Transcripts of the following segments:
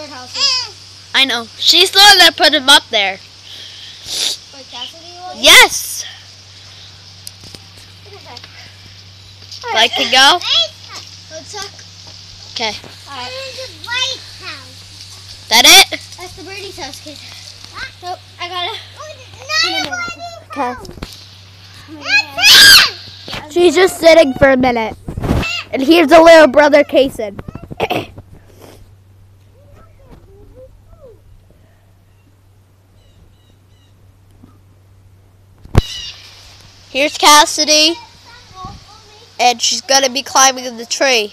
houses. I know. She's the one that put him up there. Wait, Cassidy was? Yes. Like to go? Let's talk. Okay. Alright. That it? That's the birdie's house, kid. Nope, I gotta. Okay. She's just sitting for a minute. And here's the little brother, Casin. Here's Cassidy, and she's gonna be climbing in the tree.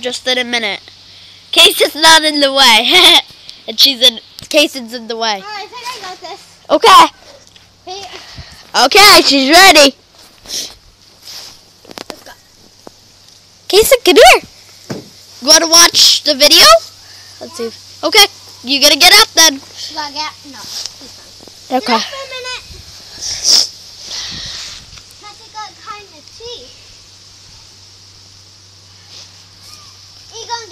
Just in a minute. Casey's not in the way, and she's in. Casey's in the way. Alright, I think I got this. Okay. Hey, Okay, she's ready. let's go. Casey, come here. You want to watch the video? Let's see. Okay, you gotta get up then. Should I get? No. Okay. Get up for a minute. Cassie got kind of tea. You gonna get different stuff for you. No, I think she's good. Ready? And here I go. from you. Ah, the big house. The big house. It wants to show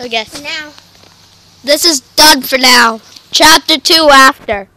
Okay. Now. This is done for now. Chapter 2 after.